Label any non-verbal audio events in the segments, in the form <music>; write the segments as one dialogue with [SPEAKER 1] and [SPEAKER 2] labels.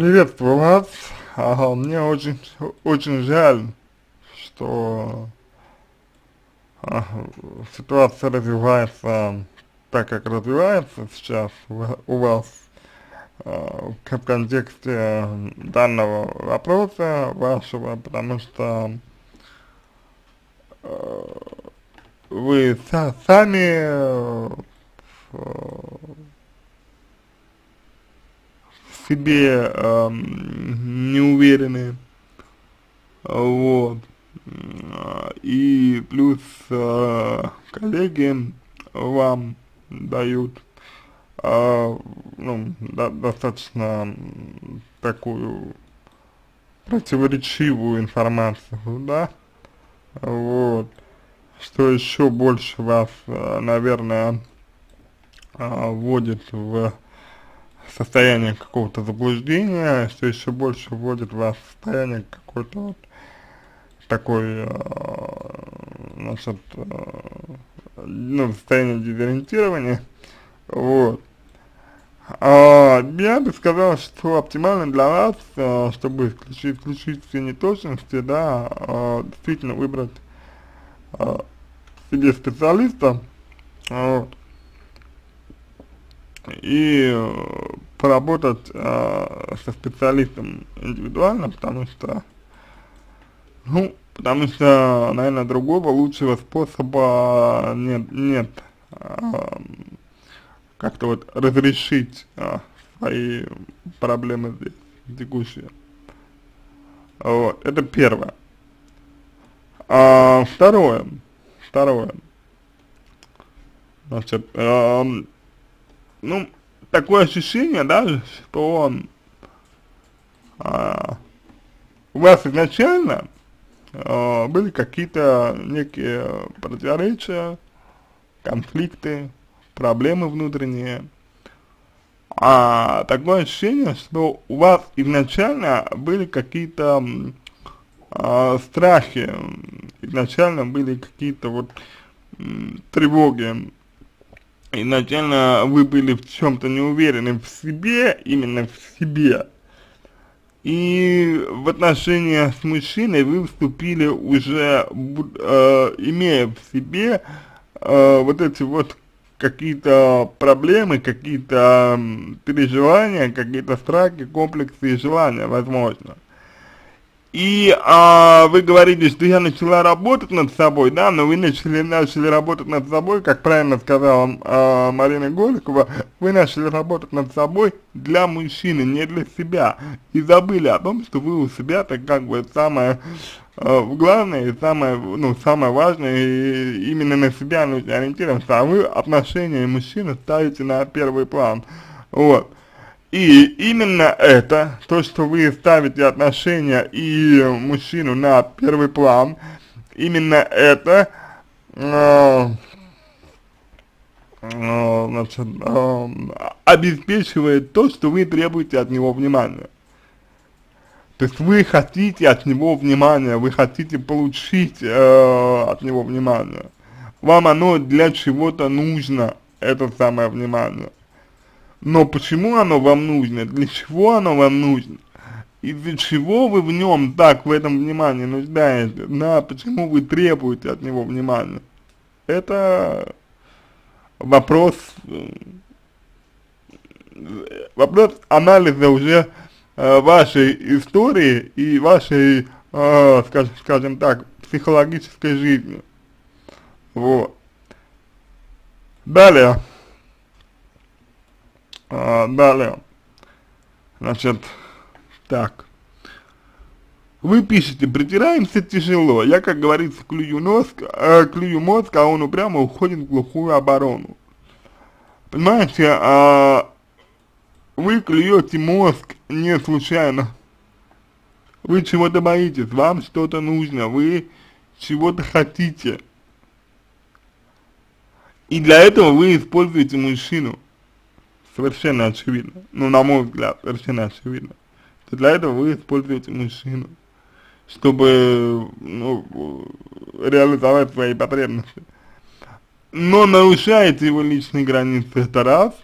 [SPEAKER 1] Приветствую вас. Ага, мне очень, очень жаль, что а, ситуация развивается так, как развивается сейчас у вас а, в контексте данного вопроса вашего, потому что а, вы сами себе э, не уверены, вот, и плюс э, коллеги вам дают э, ну, до, достаточно такую противоречивую информацию, да, вот, что еще больше вас, э, наверное, вводит в состояние какого-то заблуждения, что еще больше вводит вас в состояние какой-то вот такой, э, значит, э, ну, состояние дезориентирования, вот. А, я бы сказал, что оптимально для вас, а, чтобы исключить, исключить все неточности, да, действительно выбрать себе специалиста, вот, и поработать э, со специалистом индивидуально, потому что, ну, потому что, наверное, другого лучшего способа нет, нет э, как-то вот разрешить э, свои проблемы здесь, текущие. Вот, это первое. А, второе, второе, значит, э, ну, такое ощущение, да, что а, у вас изначально а, были какие-то некие противоречия, конфликты, проблемы внутренние. А такое ощущение, что у вас изначально были какие-то а, страхи, изначально были какие-то вот тревоги, изначально вы были в чем-то не уверены в себе, именно в себе, и в отношения с мужчиной вы вступили уже, э, имея в себе э, вот эти вот какие-то проблемы, какие-то переживания, какие-то страхи, комплексы и желания, возможно. И а, вы говорите, что я начала работать над собой, да, но вы начали, начали работать над собой, как правильно сказала а, Марина Голикова, вы начали работать над собой для мужчины, не для себя. И забыли о том, что вы у себя так как бы самое а, главное и самое, ну, самое важное, и именно на себя нужно ориентироваться, а вы отношения мужчины ставите на первый план. Вот. И именно это, то, что вы ставите отношения и мужчину на первый план, именно это э, э, значит, э, обеспечивает то, что вы требуете от него внимания. То есть вы хотите от него внимания, вы хотите получить э, от него внимание. Вам оно для чего-то нужно, это самое внимание. Но почему оно вам нужно, для чего оно вам нужно, из-за чего вы в нем так в этом внимании нуждаетесь, да, почему вы требуете от него внимания, это вопрос, вопрос анализа уже э, вашей истории и вашей, э, скажем, скажем так, психологической жизни. Вот. Далее. А, далее. Значит, так. Вы пишете, притираемся тяжело. Я, как говорится, клюю, нос, э, клюю мозг, а он упрямо уходит в глухую оборону. Понимаете, а, вы клюете мозг не случайно. Вы чего-то боитесь, вам что-то нужно, вы чего-то хотите. И для этого вы используете мужчину совершенно очевидно, ну, на мой взгляд, совершенно очевидно, что для этого вы используете мужчину, чтобы, ну, реализовать свои потребности. Но нарушаете его личные границы, это раз.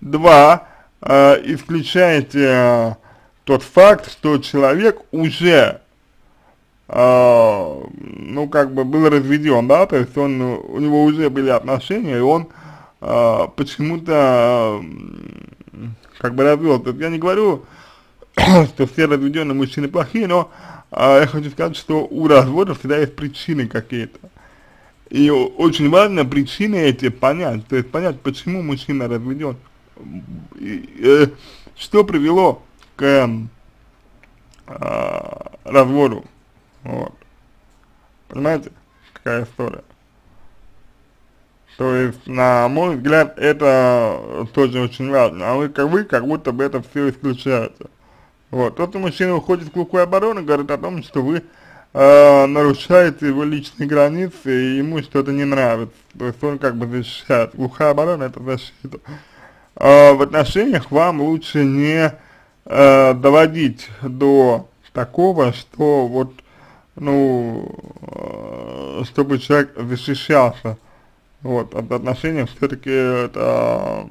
[SPEAKER 1] Два, э, исключаете тот факт, что человек уже, э, ну, как бы был разведен, да, то есть он, у него уже были отношения, и он э, почему-то э, как бы развелся. Я не говорю, <clears throat> что все разведенные мужчины плохие, но э, я хочу сказать, что у развода всегда есть причины какие-то. И очень важно причины эти понять, то есть понять, почему мужчина разведен, и, э, что привело к э, разводу, вот. Понимаете, какая история? То есть, на мой взгляд, это тоже очень важно, а вы как, вы как будто бы это все исключаете. Вот, тот мужчина уходит в глухую оборону, говорит о том, что вы э, нарушаете его личные границы, и ему что-то не нравится. То есть он как бы защищает. Глухая оборона это защита. Э, в отношениях вам лучше не э, доводить до такого, что вот, ну, э, чтобы человек защищался. Вот, от отношений все-таки это,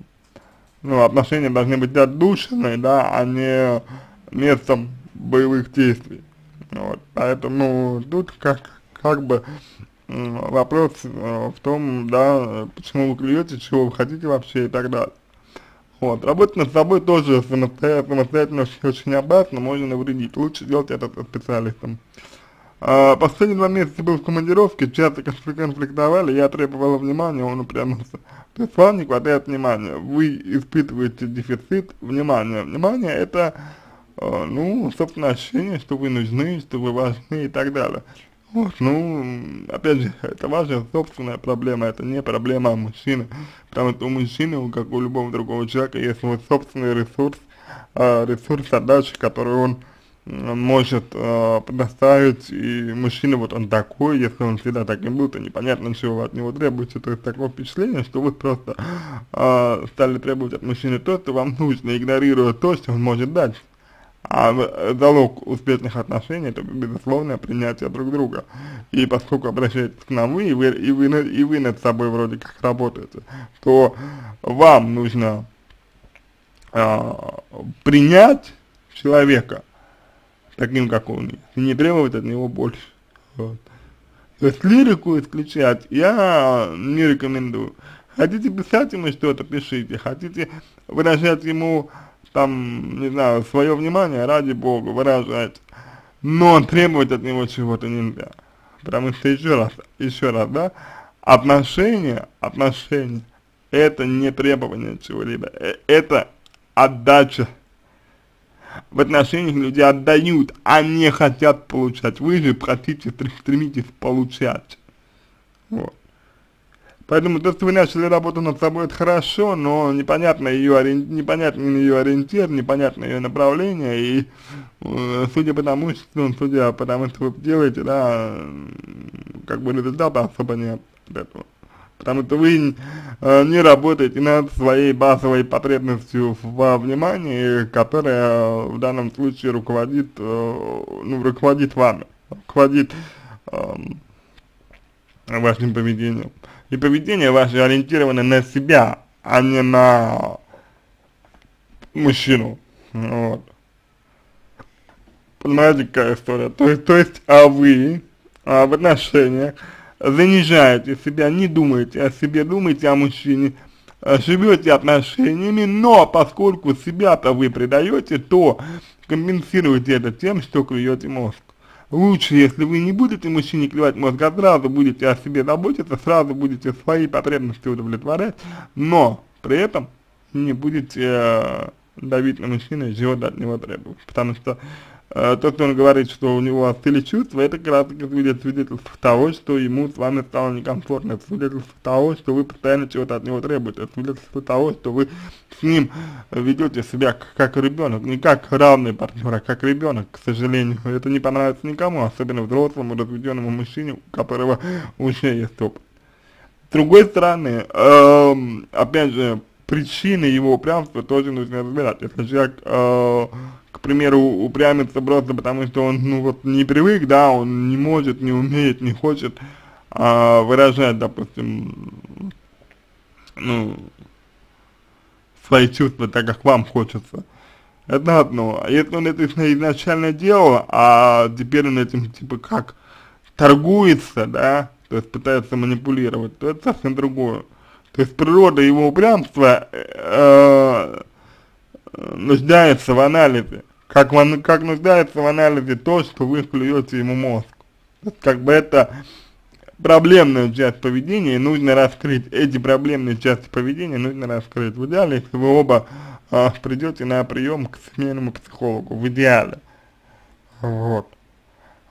[SPEAKER 1] ну, отношения должны быть отдушенные, да, а не местом боевых действий. Вот, поэтому тут как, как бы вопрос э, в том, да, почему вы клюете, чего вы хотите вообще и так далее. Вот, работать над собой тоже самостоятельно, самостоятельно очень опасно, можно навредить, лучше делать это со специалистом. А, последние два месяца был в командировке, часто конфликтовали, я требовала внимания, он упрямился. <laughs> То есть не хватает внимания, вы испытываете дефицит внимания. Внимание это а, ну, собственно, ощущение, что вы нужны, что вы важны и так далее. Вот, ну, опять же, это ваша собственная проблема, это не проблема мужчины, потому что у мужчины, как у любого другого человека, есть свой собственный ресурс, э, ресурс отдачи, который он может э, предоставить, и мужчина вот он такой, если он всегда таким был, то непонятно, чего вы от него требуете, то есть такое впечатление, что вы просто э, стали требовать от мужчины то, что вам нужно, игнорируя то, что он может дать. А залог успешных отношений это безусловное принятие друг друга. И поскольку обращаетесь к нам вы, и вы, и вы, и вы над собой вроде как работаете, то вам нужно а, принять человека таким, как он есть, и не требовать от него больше. Вот. То есть лирику исключать я не рекомендую. Хотите писать ему что-то, пишите. Хотите выражать ему там, не знаю, свое внимание, ради бога, выражать, но требовать от него чего-то нельзя. Потому что еще раз, еще раз, да, отношения, отношения, это не требование чего-либо, э, это отдача. В отношениях люди отдают, а не хотят получать. Вы же хотите, стремитесь получать. Вот. Поэтому то, что вы начали работу над собой, это хорошо, но непонятно ее, ориен... непонятно ее ориентир, непонятно ее направление, и э, судя по тому, что, ну, судя по тому, что вы делаете, да, как бы результата особо нет от этого. Потому что вы э, не работаете над своей базовой потребностью во внимании, которая в данном случае руководит, э, ну, руководит вами, руководит э, вашим поведением и поведение ваше ориентировано на себя, а не на мужчину. Вот. Понимаете, какая история? То есть, то есть а вы а в отношениях занижаете себя, не думаете о себе, думаете о мужчине, а живете отношениями, но поскольку себя-то вы предаете, то компенсируете это тем, что клюете мозг. Лучше, если вы не будете мужчине клевать мозг, а сразу будете о себе заботиться, сразу будете свои потребности удовлетворять, но при этом не будете э, давить на мужчину и чего-то от него требовать, потому что э, то, что он говорит, что у него остыли чувства, это как раз таки свидетельство того, что ему с вами стало некомфортно, это свидетельство того, что вы постоянно чего-то от него требуете, это свидетельство того, что вы с ним ведете себя как, ребенок, не как равный партнер, а как ребенок, к сожалению. Это не понравится никому, особенно взрослому, разведенному мужчине, у которого уже есть опыт. С другой стороны, э, опять же, причины его упрямства тоже нужно разбирать. Если человек э, примеру, упрямится просто потому, что он, ну, вот, не привык, да, он не может, не умеет, не хочет а, выражать, допустим, ну, свои чувства так, как вам хочется, это одно. А если он это изначально делал, а теперь он этим типа как торгуется, да, то есть пытается манипулировать, то это совсем другое. То есть природа его упрямства э, нуждается в анализе. Как, он, как нуждается в анализе то, что вы клюете ему мозг. Как бы это проблемную часть поведения нужно раскрыть. Эти проблемные части поведения нужно раскрыть. В идеале, если вы оба э, придете на прием к семейному психологу. В идеале. Вот.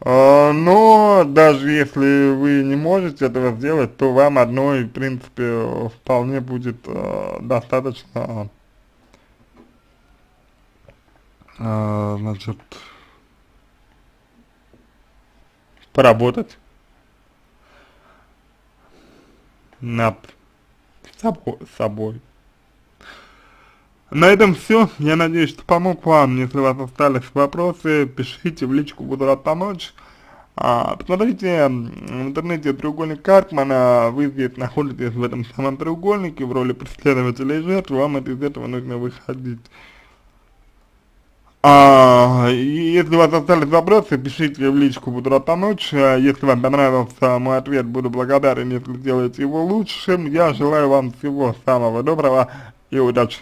[SPEAKER 1] А, но даже если вы не можете этого сделать, то вам одной, в принципе, вполне будет а, достаточно, а, значит, поработать над собой. собой. На этом все. Я надеюсь, что помог вам. Если у вас остались вопросы, пишите в личку, буду рад помочь. А, посмотрите в интернете треугольник Карпмана, вы здесь находитесь в этом самом треугольнике в роли преследователя и жертвы, вам это, из этого нужно выходить. А, если у вас остались вопросы, пишите в личку, буду рад помочь. А, если вам понравился мой ответ, буду благодарен, если сделаете его лучшим. Я желаю вам всего самого доброго и удачи.